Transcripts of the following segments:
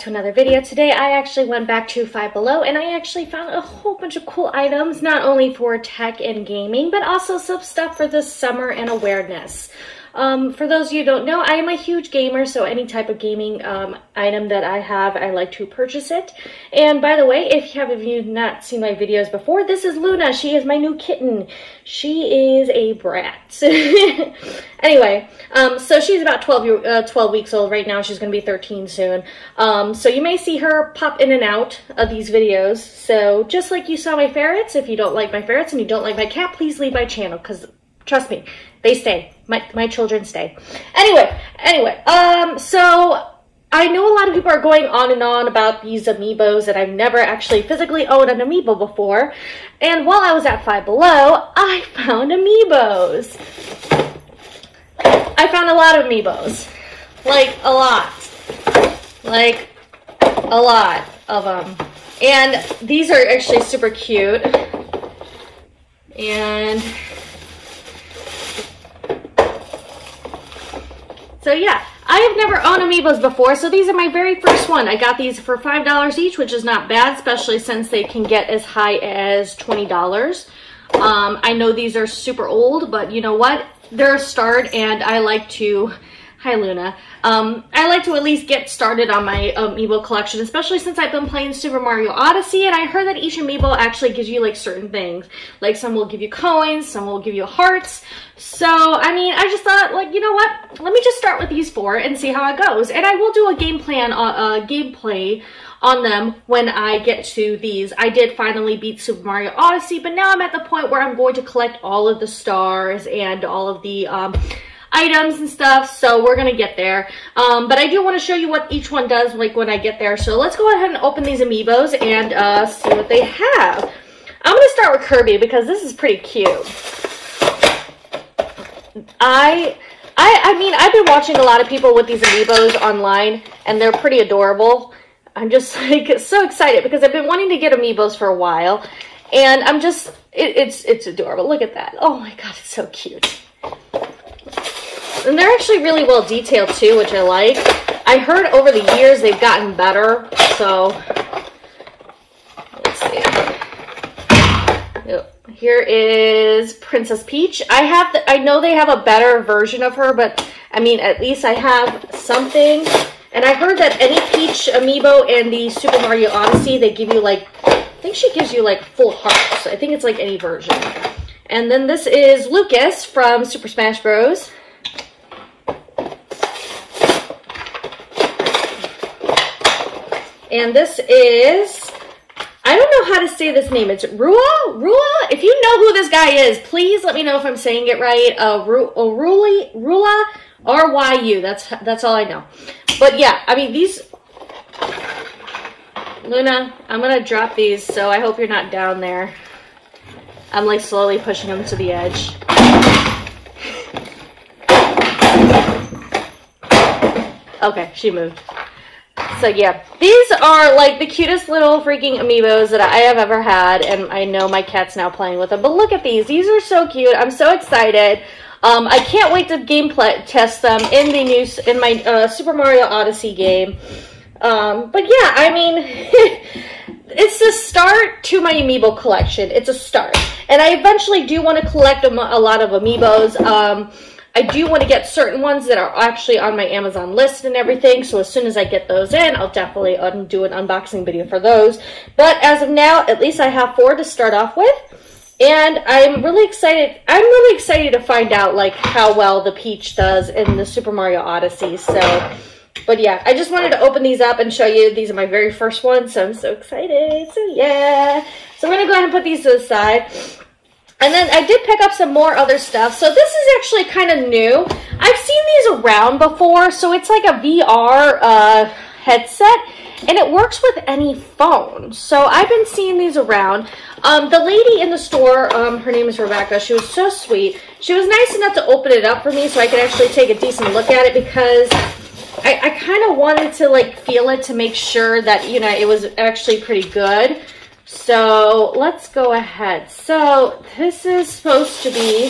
to another video. Today I actually went back to Five Below and I actually found a whole bunch of cool items, not only for tech and gaming, but also some stuff for the summer and awareness. Um, for those of you who don't know, I am a huge gamer, so any type of gaming um, item that I have, I like to purchase it. And by the way, if you have if you've not seen my videos before, this is Luna. She is my new kitten. She is a brat. anyway, um, so she's about 12, uh, 12 weeks old right now. She's going to be 13 soon. Um, so you may see her pop in and out of these videos. So just like you saw my ferrets, if you don't like my ferrets and you don't like my cat, please leave my channel because trust me, they stay. My, my children stay. Anyway, anyway, um, so I know a lot of people are going on and on about these amiibos and I've never actually physically owned an amiibo before. And while I was at Five Below, I found amiibos. I found a lot of amiibos. Like, a lot. Like, a lot of them. And these are actually super cute. And So yeah, I have never owned amiibos before, so these are my very first one. I got these for $5 each, which is not bad, especially since they can get as high as $20. Um, I know these are super old, but you know what? They're a start, and I like to Hi, Luna. Um, I like to at least get started on my um, amiibo collection, especially since I've been playing Super Mario Odyssey, and I heard that each amiibo actually gives you, like, certain things. Like, some will give you coins, some will give you hearts. So, I mean, I just thought, like, you know what? Let me just start with these four and see how it goes. And I will do a game plan, uh, uh, gameplay on them when I get to these. I did finally beat Super Mario Odyssey, but now I'm at the point where I'm going to collect all of the stars and all of the, um, items and stuff, so we're gonna get there. Um, but I do want to show you what each one does like when I get there. So let's go ahead and open these amiibos and uh, see what they have. I'm gonna start with Kirby because this is pretty cute. I, I, I mean, I've been watching a lot of people with these amiibos online, and they're pretty adorable. I'm just like so excited because I've been wanting to get amiibos for a while, and I'm just, it, it's, it's adorable. Look at that. Oh my god, it's so cute. And they're actually really well detailed too, which I like. I heard over the years they've gotten better, so let's see. Here is Princess Peach. I have, the, I know they have a better version of her, but I mean, at least I have something. And I heard that any Peach amiibo and the Super Mario Odyssey, they give you like, I think she gives you like full hearts. I think it's like any version. And then this is Lucas from Super Smash Bros. And this is, I don't know how to say this name. It's Rua? Rua? If you know who this guy is, please let me know if I'm saying it right. Uh, Ru oh, Ruli, Rula, R-Y-U. That's, that's all I know. But yeah, I mean, these, Luna, I'm going to drop these, so I hope you're not down there. I'm like slowly pushing them to the edge. Okay, she moved. So yeah, these are like the cutest little freaking amiibos that I have ever had, and I know my cat's now playing with them. But look at these; these are so cute. I'm so excited. Um, I can't wait to gameplay test them in the new in my uh, Super Mario Odyssey game. Um, but yeah, I mean, it's the start to my amiibo collection. It's a start, and I eventually do want to collect a, a lot of amiibos. Um, I do want to get certain ones that are actually on my Amazon list and everything. So as soon as I get those in, I'll definitely do an unboxing video for those. But as of now, at least I have four to start off with. And I'm really excited. I'm really excited to find out like how well the Peach does in the Super Mario Odyssey. So, but yeah, I just wanted to open these up and show you. These are my very first ones, so I'm so excited. So yeah. So going to go ahead and put these to the side. And then I did pick up some more other stuff. So this is actually kind of new. I've seen these around before. So it's like a VR uh, headset. And it works with any phone. So I've been seeing these around. Um, the lady in the store, um, her name is Rebecca. She was so sweet. She was nice enough to open it up for me so I could actually take a decent look at it because I, I kind of wanted to like feel it to make sure that, you know, it was actually pretty good. So let's go ahead. So this is supposed to be,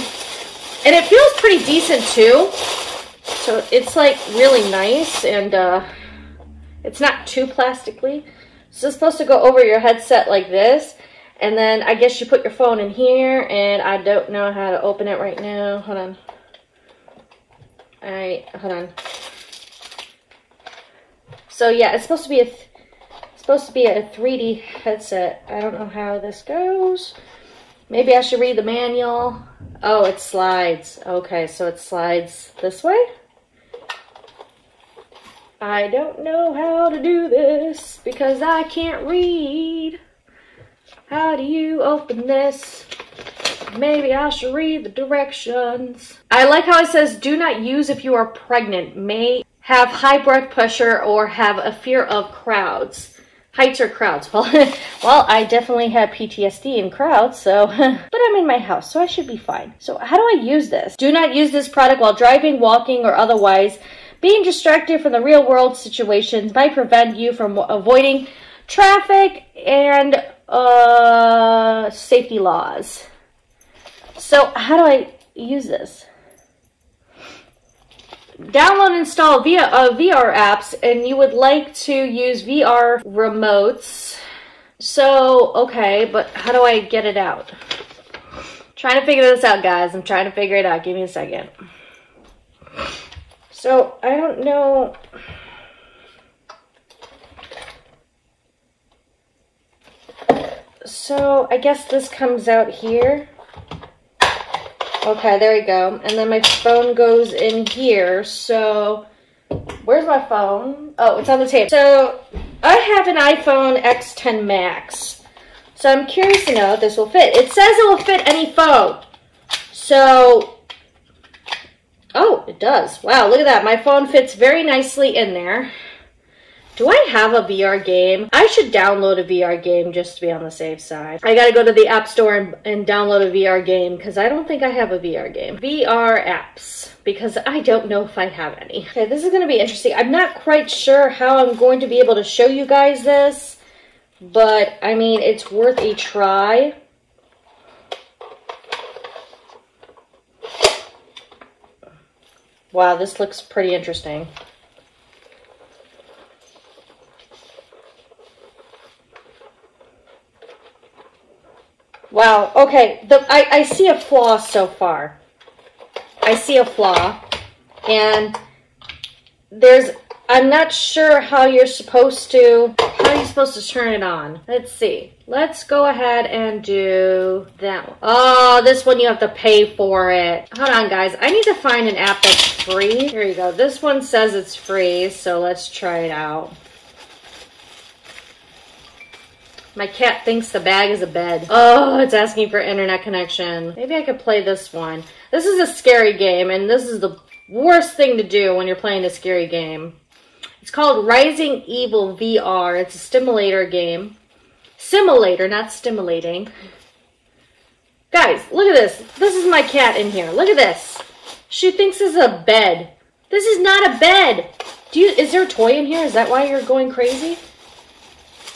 and it feels pretty decent too. So it's like really nice and uh, It's not too plastically. So it's supposed to go over your headset like this. And then I guess you put your phone in here and I don't know how to open it right now. Hold on. Alright, hold on. So yeah, it's supposed to be a supposed to be a 3D headset. I don't know how this goes. Maybe I should read the manual. Oh, it slides. Okay, so it slides this way. I don't know how to do this because I can't read. How do you open this? Maybe I should read the directions. I like how it says, do not use if you are pregnant, may have high blood pressure, or have a fear of crowds. Heights or crowds? Well, well, I definitely have PTSD in crowds, so, but I'm in my house, so I should be fine. So how do I use this? Do not use this product while driving, walking, or otherwise. Being distracted from the real world situations might prevent you from avoiding traffic and uh, safety laws. So how do I use this? Download and install via uh, VR apps and you would like to use VR remotes. So, okay, but how do I get it out? Trying to figure this out, guys. I'm trying to figure it out. Give me a second. So, I don't know... So, I guess this comes out here. Okay, there we go. And then my phone goes in here. So, where's my phone? Oh, it's on the table. So, I have an iPhone X10 Max. So, I'm curious to know if this will fit. It says it will fit any phone. So, oh, it does. Wow, look at that. My phone fits very nicely in there. Do I have a VR game? I should download a VR game just to be on the safe side. I gotta go to the App Store and, and download a VR game because I don't think I have a VR game. VR apps because I don't know if I have any. Okay, this is gonna be interesting. I'm not quite sure how I'm going to be able to show you guys this, but I mean, it's worth a try. Wow, this looks pretty interesting. Wow, okay, the, I, I see a flaw so far. I see a flaw, and there's, I'm not sure how you're supposed to, how you're you supposed to turn it on? Let's see. Let's go ahead and do that one. Oh, this one you have to pay for it. Hold on, guys. I need to find an app that's free. Here you go. This one says it's free, so let's try it out. My cat thinks the bag is a bed. Oh, it's asking for internet connection. Maybe I could play this one. This is a scary game, and this is the worst thing to do when you're playing a scary game. It's called Rising Evil VR. It's a stimulator game. Simulator, not stimulating. Guys, look at this. This is my cat in here. Look at this. She thinks this is a bed. This is not a bed. Do you? Is there a toy in here? Is that why you're going crazy?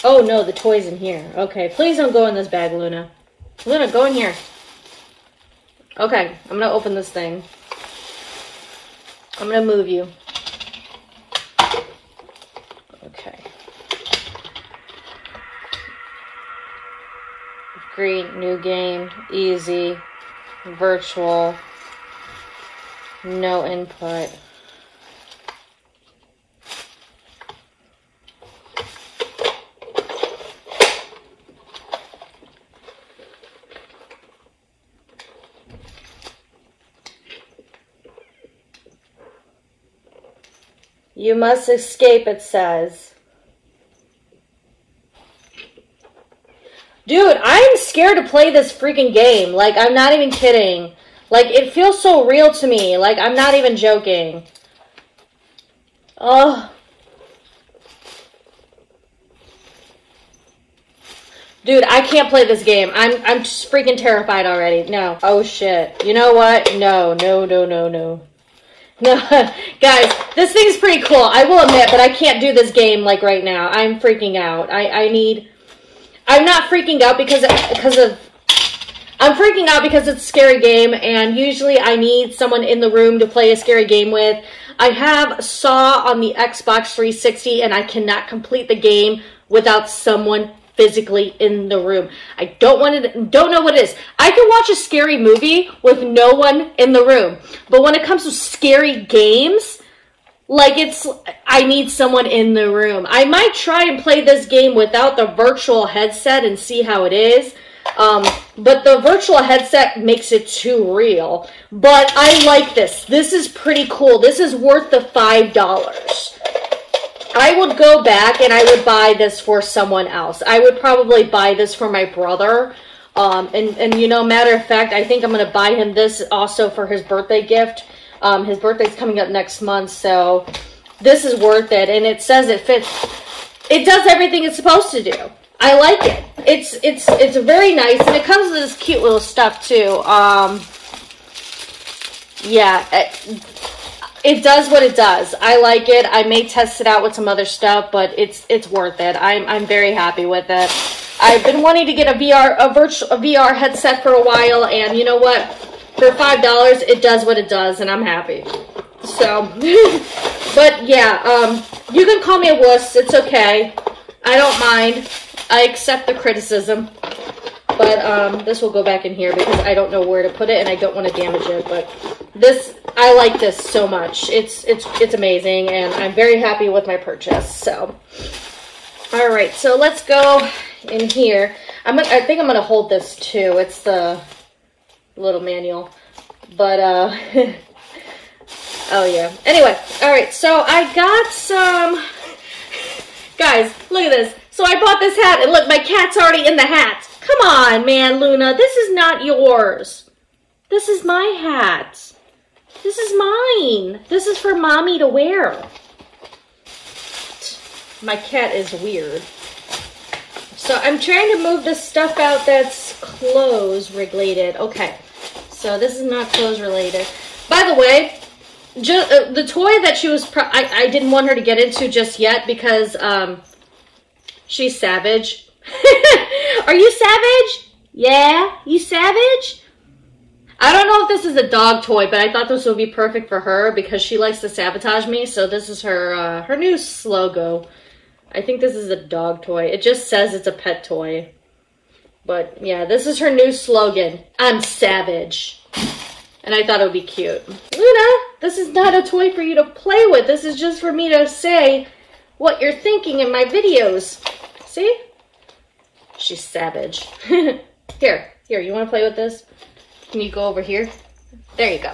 Oh no, the toy's in here. Okay, please don't go in this bag, Luna. Luna, go in here. Okay, I'm gonna open this thing. I'm gonna move you. Okay. Great, new game, easy, virtual, no input. You must escape, it says. Dude, I'm scared to play this freaking game. Like, I'm not even kidding. Like, it feels so real to me. Like, I'm not even joking. Oh. Dude, I can't play this game. I'm I'm just freaking terrified already. No. Oh shit. You know what? No, no, no, no, no. No, guys, this thing's pretty cool. I will admit, but I can't do this game like right now. I'm freaking out. I, I need. I'm not freaking out because because of. I'm freaking out because it's a scary game, and usually I need someone in the room to play a scary game with. I have Saw on the Xbox 360, and I cannot complete the game without someone physically in the room. I don't want to, don't know what it is. I can watch a scary movie with no one in the room, but when it comes to scary games, like it's, I need someone in the room. I might try and play this game without the virtual headset and see how it is. Um, but the virtual headset makes it too real. But I like this. This is pretty cool. This is worth the $5. I would go back and I would buy this for someone else. I would probably buy this for my brother. Um, and, and, you know, matter of fact, I think I'm going to buy him this also for his birthday gift. Um, his birthday's coming up next month, so this is worth it. And it says it fits. It does everything it's supposed to do. I like it. It's it's it's very nice, and it comes with this cute little stuff too. Um, yeah, it, it does what it does. I like it. I may test it out with some other stuff, but it's it's worth it. I'm I'm very happy with it. I've been wanting to get a VR a virtual a VR headset for a while, and you know what? For five dollars, it does what it does, and I'm happy. So, but yeah, um, you can call me a wuss. It's okay. I don't mind. I accept the criticism. But um, this will go back in here because I don't know where to put it and I don't want to damage it. But this, I like this so much. It's it's it's amazing and I'm very happy with my purchase. So, all right, so let's go in here. I'm gonna, I think I'm gonna hold this too. It's the little manual, but uh, oh yeah. Anyway, all right. So I got some. Guys, look at this. So I bought this hat, and look, my cat's already in the hat. Come on, man, Luna. This is not yours. This is my hat. This is mine. This is for mommy to wear. My cat is weird. So I'm trying to move the stuff out that's clothes related. Okay, so this is not clothes related. By the way, just, uh, the toy that she was, I, I didn't want her to get into just yet because um, she's savage. Are you savage? Yeah, you savage? I don't know if this is a dog toy, but I thought this would be perfect for her because she likes to sabotage me. So this is her uh, her new logo. I think this is a dog toy. It just says it's a pet toy. But yeah, this is her new slogan. I'm savage. And I thought it would be cute. Luna, this is not a toy for you to play with. This is just for me to say what you're thinking in my videos. See? She's savage. here, here, you want to play with this? Can you go over here? There you go.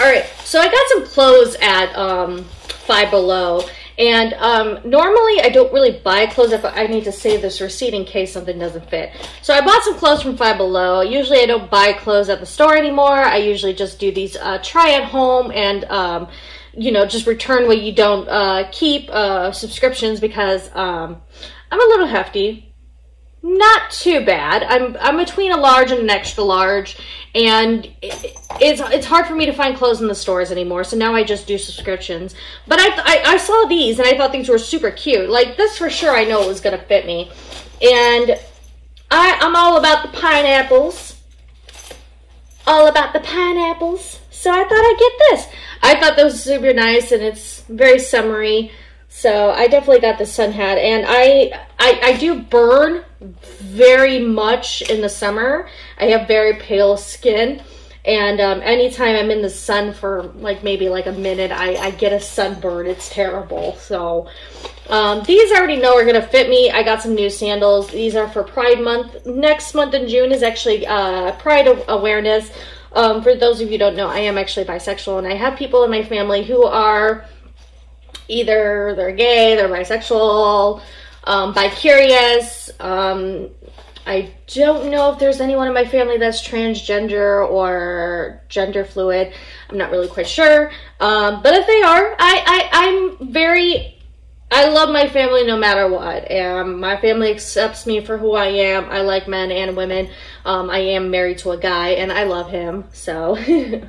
All right, so I got some clothes at um, Five Below. And um, normally I don't really buy clothes if I need to save this receipt in case something doesn't fit. So I bought some clothes from Five Below. Usually I don't buy clothes at the store anymore. I usually just do these uh, try at home and um, you know, just return what you don't uh, keep uh, subscriptions because um, I'm a little hefty. Not too bad. I'm I'm between a large and an extra large, and it, it's it's hard for me to find clothes in the stores anymore. So now I just do subscriptions. But I, I, I saw these and I thought these were super cute. Like this for sure, I know it was gonna fit me, and I I'm all about the pineapples. All about the pineapples. So I thought I'd get this. I thought that was super nice and it's very summery. So I definitely got the sun hat and I, I, I do burn very much in the summer. I have very pale skin and um, anytime I'm in the sun for like maybe like a minute, I, I get a sunburn. It's terrible. So um, these I already know are to fit me. I got some new sandals. These are for Pride Month. Next month in June is actually uh, Pride Awareness. Um, for those of you don't know, I am actually bisexual, and I have people in my family who are either they're gay, they're bisexual, um, bi-curious. Um, I don't know if there's anyone in my family that's transgender or gender fluid. I'm not really quite sure. Um, but if they are, I, I, I'm very I love my family no matter what. and my family accepts me for who I am. I like men and women. Um, I am married to a guy and I love him. So,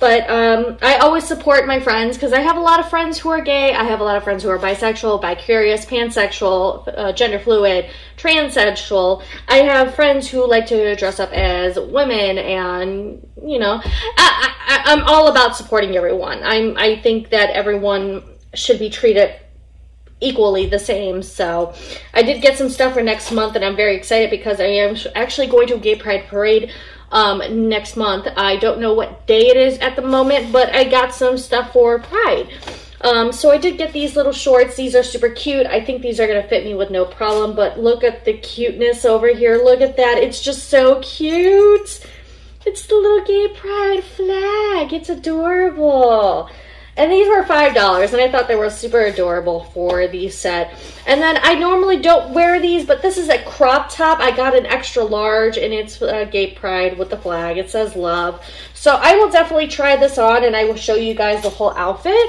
But um, I always support my friends because I have a lot of friends who are gay. I have a lot of friends who are bisexual, bicurious, pansexual, uh, gender fluid, transsexual. I have friends who like to dress up as women, and you know, I, I, I'm all about supporting everyone. I'm I think that everyone should be treated equally the same. So I did get some stuff for next month, and I'm very excited because I am actually going to a gay pride parade um, next month. I don't know what day it is at the moment, but I got some stuff for Pride. Um, so I did get these little shorts. These are super cute. I think these are going to fit me with no problem, but look at the cuteness over here. Look at that. It's just so cute. It's the little gay pride flag. It's adorable. And these were $5, and I thought they were super adorable for the set. And then I normally don't wear these, but this is a crop top. I got an extra large, and it's uh, Gay Pride with the flag. It says love. So I will definitely try this on, and I will show you guys the whole outfit.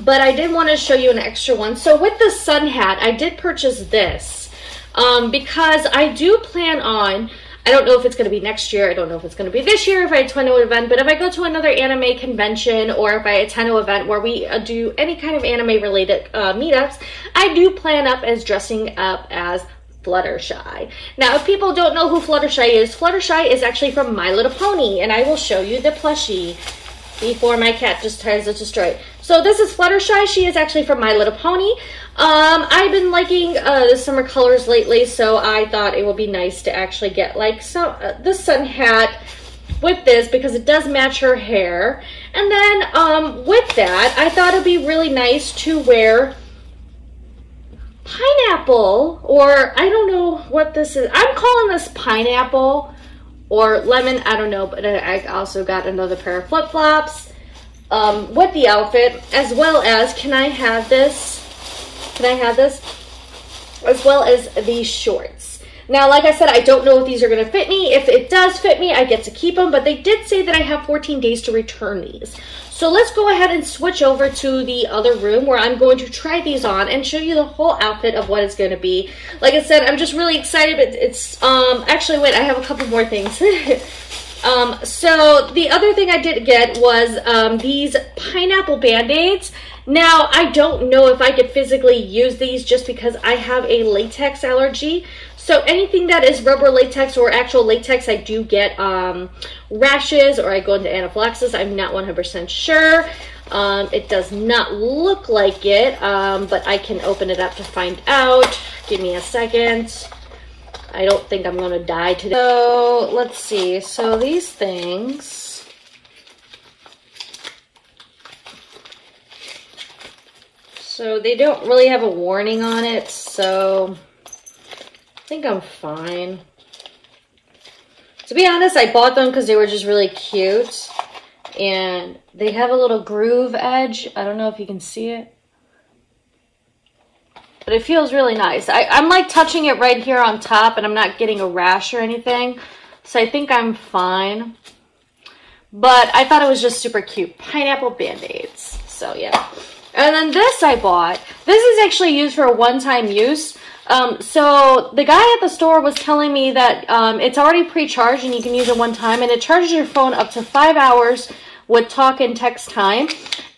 But I did want to show you an extra one. So with the sun hat, I did purchase this um, because I do plan on I don't know if it's going to be next year. I don't know if it's going to be this year if I attend an event. But if I go to another anime convention or if I attend an event where we uh, do any kind of anime related uh, meetups, I do plan up as dressing up as Fluttershy. Now, if people don't know who Fluttershy is, Fluttershy is actually from My Little Pony, and I will show you the plushie before my cat just tries to destroy it. So this is Fluttershy. She is actually from My Little Pony. Um, I've been liking uh, the summer colors lately, so I thought it would be nice to actually get like some uh, the sun hat with this because it does match her hair. And then um, with that, I thought it'd be really nice to wear pineapple or I don't know what this is. I'm calling this pineapple or lemon. I don't know, but I also got another pair of flip-flops um, with the outfit as well as can I have this can I have this? As well as these shorts. Now, like I said, I don't know if these are going to fit me. If it does fit me, I get to keep them, but they did say that I have 14 days to return these. So let's go ahead and switch over to the other room where I'm going to try these on and show you the whole outfit of what it's going to be. Like I said, I'm just really excited. But it's, um, actually, wait, I have a couple more things. um, so the other thing I did get was um, these pineapple band-aids. Now, I don't know if I could physically use these just because I have a latex allergy. So anything that is rubber latex or actual latex, I do get um, rashes or I go into anaphylaxis. I'm not 100% sure. Um, it does not look like it, um, but I can open it up to find out. Give me a second. I don't think I'm going to die today. So let's see. So these things So they don't really have a warning on it, so I think I'm fine. To be honest, I bought them because they were just really cute. And they have a little groove edge. I don't know if you can see it. But it feels really nice. I, I'm like touching it right here on top and I'm not getting a rash or anything. So I think I'm fine. But I thought it was just super cute. Pineapple Band-Aids. So yeah. And then this I bought. This is actually used for a one-time use. Um, so the guy at the store was telling me that um, it's already pre-charged and you can use it one time and it charges your phone up to five hours with talk and text time.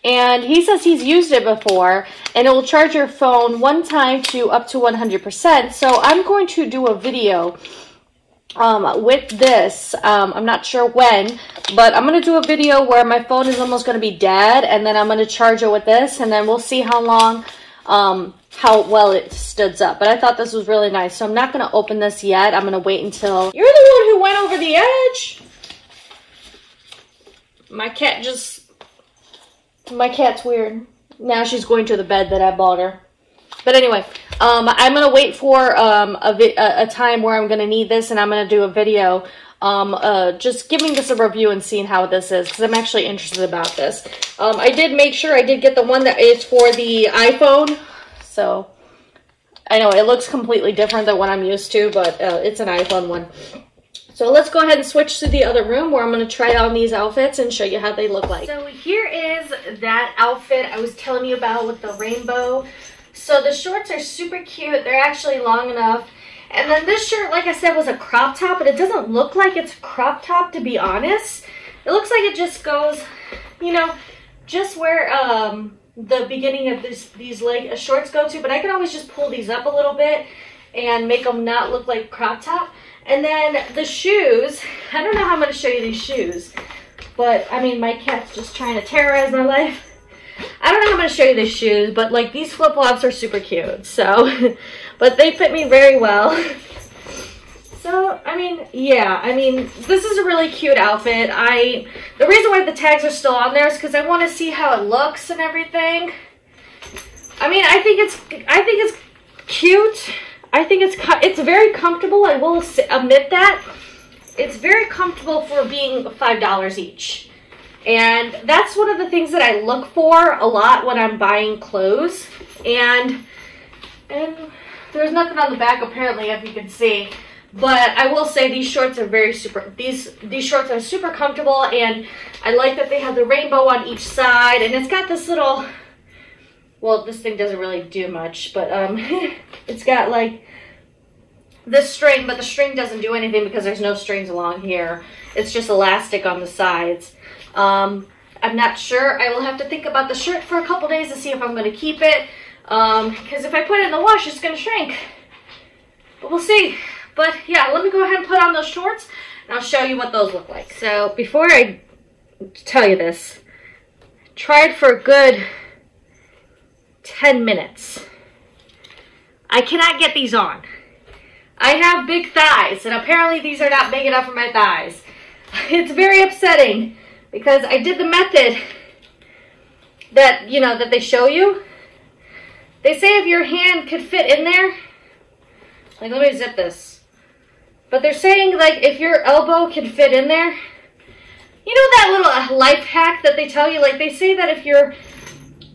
And he says he's used it before and it will charge your phone one time to up to 100%. So I'm going to do a video um, with this. Um, I'm not sure when, but I'm going to do a video where my phone is almost going to be dead, and then I'm going to charge it with this, and then we'll see how long, um, how well it stood up. But I thought this was really nice, so I'm not going to open this yet. I'm going to wait until... You're the one who went over the edge! My cat just... My cat's weird. Now she's going to the bed that I bought her. But anyway, um, I'm going to wait for um, a, a, time where I'm going to need this and I'm going to do a video um, uh, just giving this a review and seeing how this is because I'm actually interested about this. Um, I did make sure I did get the one that is for the iPhone. So I know it looks completely different than what I'm used to, but uh, it's an iPhone one. So let's go ahead and switch to the other room where I'm going to try on these outfits and show you how they look like. So here is that outfit I was telling you about with the rainbow. So the shorts are super cute. They're actually long enough. And then this shirt, like I said, was a crop top, but it doesn't look like it's a crop top, to be honest. It looks like it just goes, you know, just where um, the beginning of this these leg uh, shorts go to, but I can always just pull these up a little bit and make them not look like crop top. And then the shoes, I don't know how I'm to show you these shoes, but I mean, my cat's just trying to terrorize my life. I don't know how I'm to show you these shoes, but like these flip-flops are super cute. So, but they fit me very well. So, I mean, yeah, I mean, this is a really cute outfit. I, the reason why the tags are still on there is because I want to see how it looks and everything. I mean, I think it's, I think it's cute. I think it's, it's very comfortable. I will admit that. It's very comfortable for being $5 each. And that's one of the things that I look for a lot when I'm buying clothes. And, and there's nothing on the back apparently, if you can see. But I will say these shorts are very super, these, these shorts are super comfortable and I like that they have the rainbow on each side and it's got this little, well, this thing doesn't really do much, but um, it's got like this string, but the string doesn't do anything because there's no strings along here. It's just elastic on the sides. Um, I'm not sure. I will have to think about the shirt for a couple days to see if I'm going to keep it. Because um, if I put it in the wash, it's going to shrink. But we'll see. But yeah, let me go ahead and put on those shorts and I'll show you what those look like. So before I tell you this, tried for a good 10 minutes. I cannot get these on. I have big thighs and apparently these are not big enough for my thighs. It's very upsetting because I did the method that, you know, that they show you. They say if your hand could fit in there, like let me zip this. But they're saying, like, if your elbow can fit in there, you know that little uh, life hack that they tell you? Like, they say that if your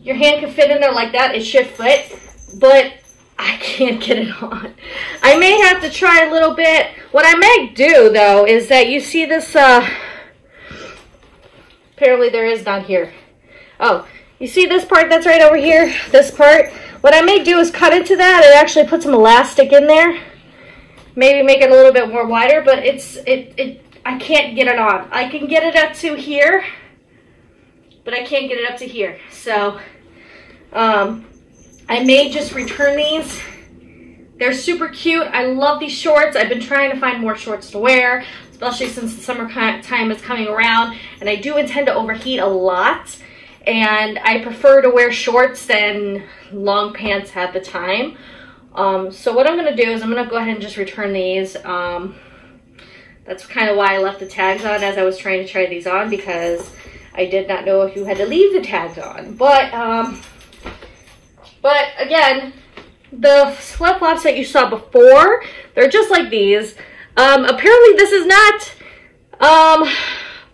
your hand can fit in there like that, it should fit. But I can't get it on. I may have to try a little bit. What I may do, though, is that you see this, uh, apparently there is down here. Oh, you see this part that's right over here? This part? What I may do is cut into that and actually put some elastic in there maybe make it a little bit more wider, but it's, it, it, I can't get it on. I can get it up to here, but I can't get it up to here. So, um, I may just return these. They're super cute. I love these shorts. I've been trying to find more shorts to wear, especially since the summer time is coming around. And I do intend to overheat a lot. And I prefer to wear shorts than long pants at the time. Um, so what I'm going to do is I'm going to go ahead and just return these. Um, that's kind of why I left the tags on as I was trying to try these on because I did not know if you had to leave the tags on. But, um, but again, the flip-flops that you saw before, they're just like these. Um, apparently this is not um,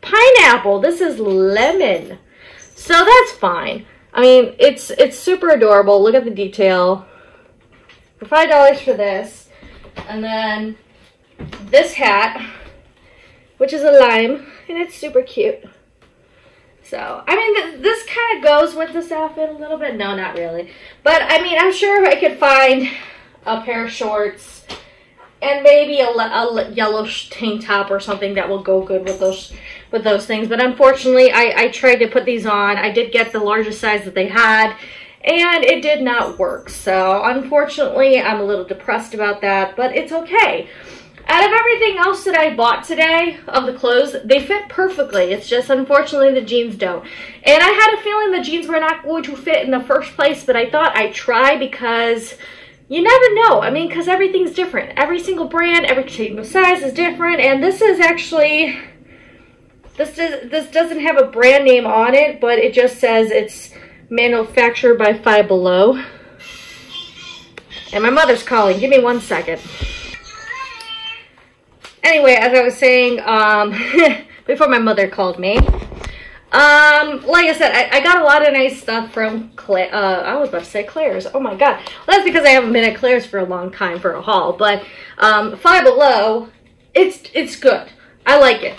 pineapple. This is lemon. So that's fine. I mean, it's it's super adorable. Look at the detail for $5 for this. And then this hat, which is a lime, and it's super cute. So, I mean, th this kind of goes with this outfit a little bit. No, not really. But, I mean, I'm sure I could find a pair of shorts and maybe a, a, yellow tank top or something that will go good with those with those things. But unfortunately, I, I tried to put these on. I did get the largest size that they had and it did not work. So unfortunately, I'm a little depressed about that, but it's okay. Out of everything else that I bought today of the clothes, they fit perfectly. It's just unfortunately the jeans don't. And I had a feeling the jeans were not going to fit in the first place, but I thought I'd try because you never know. I mean, because everything's different. Every single brand, every single size is different. And this is actually, this, does, this doesn't have a brand name on it, but it just says it's manufactured by Five Below. And my mother's calling. Give me one second. Anyway, as I was saying, um, before my mother called me, um, like I said, I, I, got a lot of nice stuff from Claire. Uh, I was about to say Claire's. Oh my god. Well, that's because I haven't been at Claire's for a long time for a haul. But um, Five Below, it's it's good. I like it.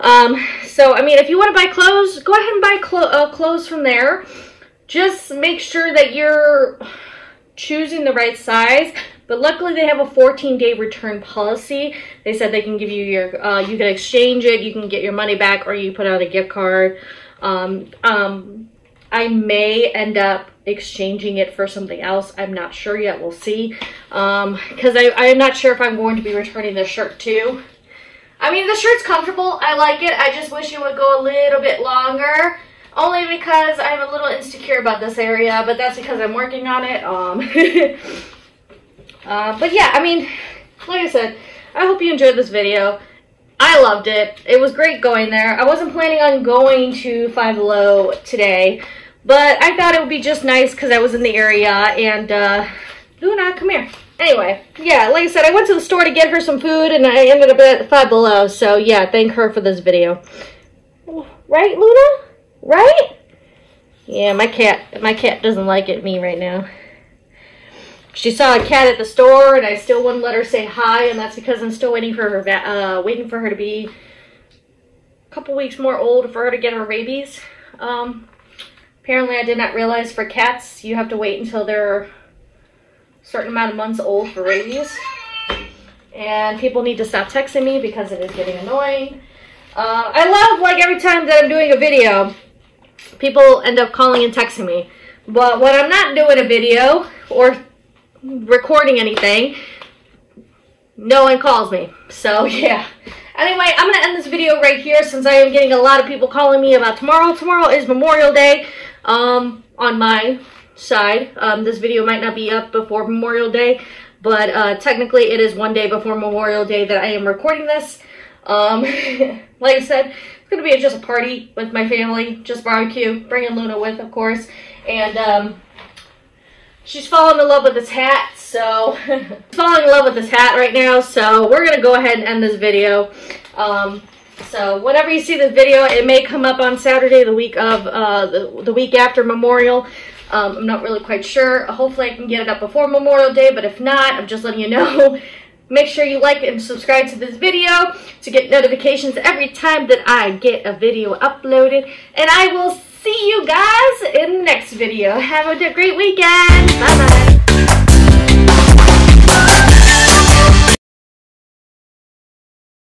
Um, so I mean, if you want to buy clothes, go ahead and buy clo uh, clothes from there just make sure that you're choosing the right size. But luckily they have a 14 day return policy. They said they can give you your, uh, you can exchange it, you can get your money back, or you put out a gift card. Um, um, I may end up exchanging it for something else. I'm not sure yet. We'll see. Um, because I, I'm not sure if I'm going to be returning this shirt too. I mean, the shirt's comfortable. I like it. I just wish it would go a little bit longer. Only because I'm a little insecure about this area, but that's because I'm working on it. Um, uh, but yeah, I mean, like I said, I hope you enjoyed this video. I loved it. It was great going there. I wasn't planning on going to Five Below today, but I thought it would be just nice because I was in the area. And, uh, Luna, come here. Anyway, yeah, like I said, I went to the store to get her some food, and I ended up at Five Below. So, yeah, thank her for this video. Right, Luna? Right? Yeah, my cat, my cat doesn't like it, me right now. She saw a cat at the store, and I still wouldn't let her say hi, and that's because I'm still waiting for her, uh, waiting for her to be a couple weeks more old for her to get her rabies. Um, apparently, I did not realize for cats, you have to wait until they're a certain amount of months old for rabies. And people need to stop texting me because it is getting annoying. Uh, I love, like, every time that I'm doing a video, people end up calling and texting me. But when I'm not doing a video or recording anything, no one calls me. So, yeah. Anyway, I'm going to end this video right here since I am getting a lot of people calling me about tomorrow. Tomorrow is Memorial Day um, on my side. Um, this video might not be up before Memorial Day, but uh, technically it is one day before Memorial Day that I am recording this. Um, like I said, it's going to be just a party with my family, just barbecue, bringing Luna with, of course. And um, she's falling in love with this hat, so falling in love with this hat right now. So we're gonna go ahead and end this video. Um, so whenever you see this video, it may come up on Saturday, the week of uh, the, the week after Memorial. Um, I'm not really quite sure. Hopefully I can get it up before Memorial Day, but if not, I'm just letting you know. Make sure you like and subscribe to this video to get notifications every time that I get a video uploaded. And I will see you guys in the next video. Have a great weekend. Bye-bye.